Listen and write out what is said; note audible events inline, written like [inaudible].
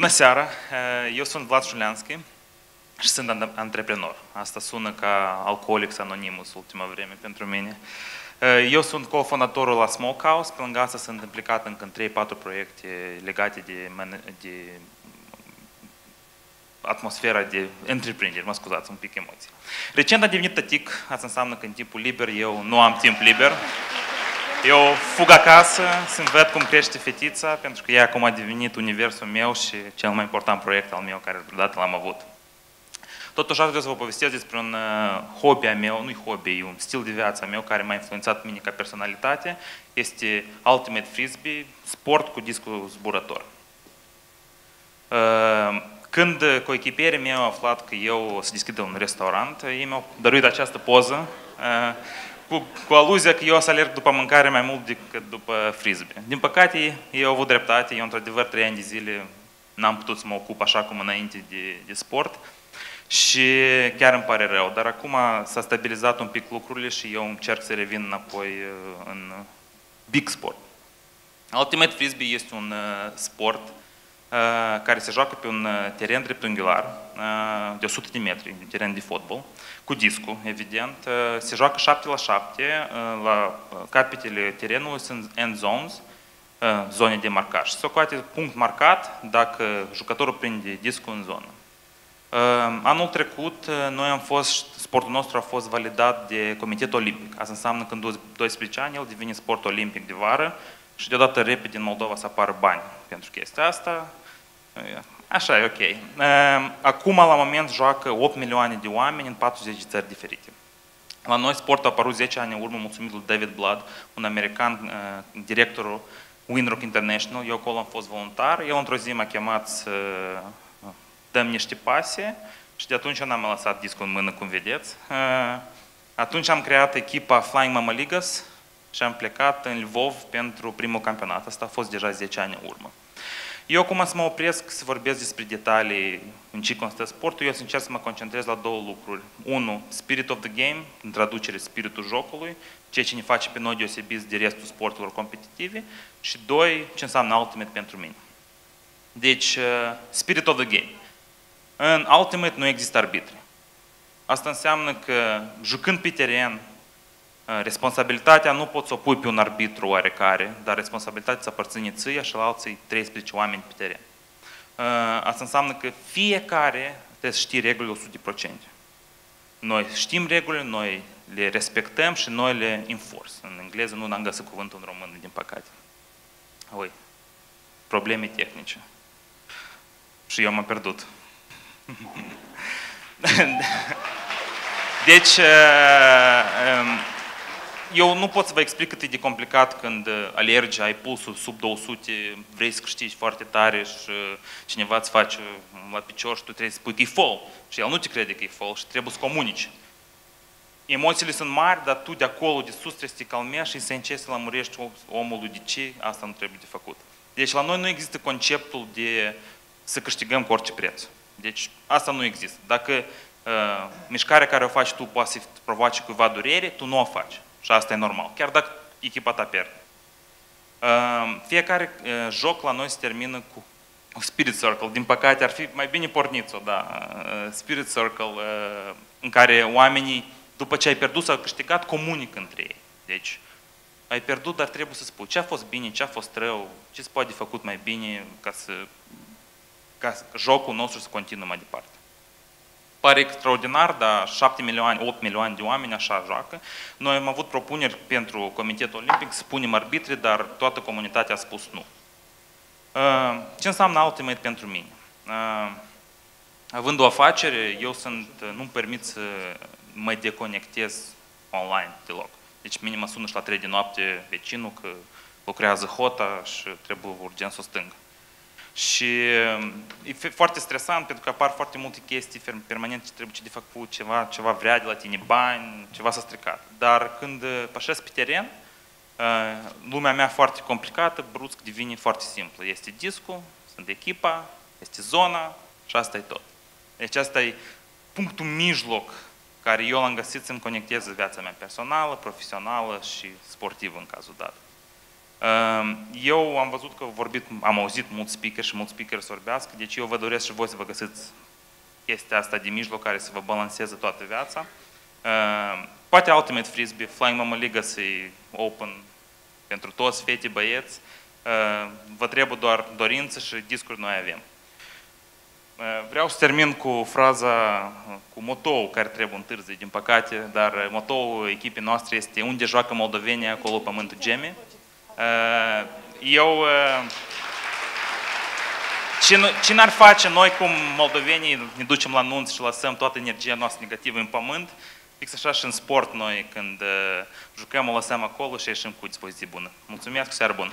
Bună seara! Eu sunt Vlad Șuleanski și sunt antreprenor. Asta sună ca alcoolic anonimus ultima vreme pentru mine. Eu sunt cofondatorul la Smokehouse, pe lângă asta sunt implicat încă în 3-4 proiecte legate de, de atmosfera de întreprindere, mă scuzați, un pic emoții. Recent am devenit tătic, asta înseamnă că în timpul liber eu nu am timp liber. Eu fug acasă să văd cum crește fetița, pentru că ea acum a devenit universul meu și cel mai important proiect al meu care vreodată l-am avut. Totuși, aș vrea să vă povestesc despre un uh, hobby al meu, nu-i hobby, un stil de viață meu care m-a influențat mine ca personalitate, este Ultimate Frisbee, sport cu discul zburător. Uh, când coechipierii mei au aflat că eu o să deschid un restaurant, ei mi-au dăruit această poză uh, cu, cu aluzia că eu o să alerg după mâncare mai mult decât după frisbee. Din păcate, ei au avut dreptate, eu într-adevăr trei ani de zile n-am putut să mă ocup așa cum înainte de, de sport și chiar îmi pare rău, dar acum s-a stabilizat un pic lucrurile și eu încerc să revin înapoi uh, în big sport. Ultimate Frisbee este un uh, sport uh, care se joacă pe un teren dreptunghiular de 100 de metri, un teren de fotbal, cu discul, evident. Se joacă 7 la 7, la capetele terenului sunt end zones, zone de marcaj. Se coate punct marcat dacă jucătorul prinde discul în zonă. Anul trecut, noi am fost, sportul nostru a fost validat de Comitetul Olimpic. Asta înseamnă că în 12 ani el devine sport olimpic de vară și deodată repede în Moldova să apară bani pentru chestia asta. Așa e ok. Acum, la moment, joacă 8 milioane de oameni în 40 de țări diferite. La noi sport a apărut 10 ani în urmă, mulțumit lui David Blood, un american, directorul Winrock International. Eu acolo am fost voluntar. El într-o zi m-a chemat să dăm niște pase și de atunci n-am lăsat discul în mână, cum vedeți. Atunci am creat echipa Flying Mamaligas și am plecat în Lvov pentru primul campionat. Asta a fost deja 10 ani în urmă. Eu acum să mă opresc să vorbesc despre detalii în ce constă sportul, eu să încerc să mă concentrez la două lucruri. Unu, spirit of the game, în traducere spiritul jocului, ceea ce ne face pe noi deosebiți de restul sporturilor competitive, și doi, ce înseamnă ultimate pentru mine. Deci, spirit of the game. În Ultimate nu există arbitri. Asta înseamnă că, jucând pe teren, uh, responsabilitatea nu poți să o pui pe un arbitru oarecare, dar responsabilitatea să aparține ție și la alții 13 oameni pe teren. Uh, asta înseamnă că fiecare trebuie să știe regulile 100%. Noi știm regulile, noi le respectăm și noi le enforce. În engleză nu am găsit cuvântul în român, din păcate. Oi, probleme tehnice. Și eu m-am pierdut. [laughs] Deci, uh, um, eu nu pot să vă explic cât e de complicat când alergi, ai pulsul sub 200, vrei să câștigi foarte tare și cineva îți face la picior și tu trebuie să spui că e fall. Și el nu te crede că e fall și trebuie să comunici. Emoțiile sunt mari, dar tu de acolo, de sus, trebuie să te calmești și să încerci să lămurești omul de ce asta nu trebuie de făcut. Deci la noi nu există conceptul de să câștigăm cu orice preț. Deci asta nu există. Dacă uh, mișcarea care o faci tu poate să provoace cuiva durere, tu nu o faci. Și asta e normal. Chiar dacă echipa ta pierde. Uh, fiecare uh, joc la noi se termină cu o Spirit Circle. Din păcate ar fi mai bine pornit-o, da. Uh, Spirit Circle uh, în care oamenii, după ce ai pierdut sau câștigat, comunică între ei. Deci, ai pierdut, dar trebuie să spui ce a fost bine, ce a fost rău, ce se poate făcut mai bine ca să ca jocul nostru să continue mai departe. Pare extraordinar, dar 7 milioane, 8 milioane de oameni așa joacă. Noi am avut propuneri pentru Comitetul Olimpic să punem arbitri, dar toată comunitatea a spus nu. Uh, ce înseamnă Ultimate pentru mine? Uh, având o afacere, eu sunt, nu-mi permit să mă deconectez online deloc. Deci minim mă sună și la 3 de noapte vecinul că lucrează hota și trebuie urgent să o stângă. Și um, e foarte stresant pentru că apar foarte multe chestii permanent ce trebuie de făcut, ceva, ceva vrea de la tine, bani, ceva s-a stricat. Dar când uh, pășesc pe teren, uh, lumea mea foarte complicată, brusc devine foarte simplă. Este discul, sunt echipa, este zona și asta e tot. Deci asta e punctul mijloc care eu l-am găsit să-mi conectez viața mea personală, profesională și sportivă în cazul dat. Uh, Eu am văzut că vorbit, am auzit mulți speaker și mulți speaker să vorbească, deci eu vă doresc și voi să vă găsiți chestia asta de mijloc care să vă balanceze toată viața. Uh, Poate Ultimate Frisbee, Flying Mama Legacy Open pentru toți fete, băieți. Uh, Vă trebuie doar dorință și discuri noi avem. Uh, Vreau să termin cu fraza, cu motoul care trebuie întârzi, din păcate, dar motoul echipei noastre este unde joacă moldovenii, acolo pământul geme. Uh, Eu, uh, ce, nu- ce n-ar face noi cum moldovenii ne ducem la nunți și lăsăm toată energia noastră negativă în pământ, fix așa și în sport noi când uh, jucăm o lăsăm acolo și ieșim cu dispoziție bună. Mulțumesc, seară bună!